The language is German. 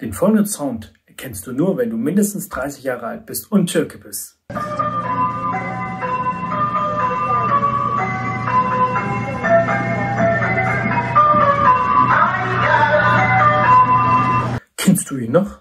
Den folgenden Sound erkennst du nur, wenn du mindestens 30 Jahre alt bist und Türke bist. Kennst du ihn noch?